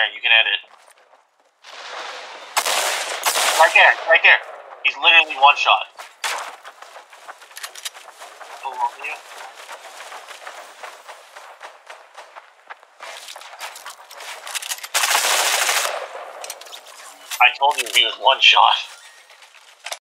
there. You can edit. Right there, right there. He's literally one shot. I told you he was one shot.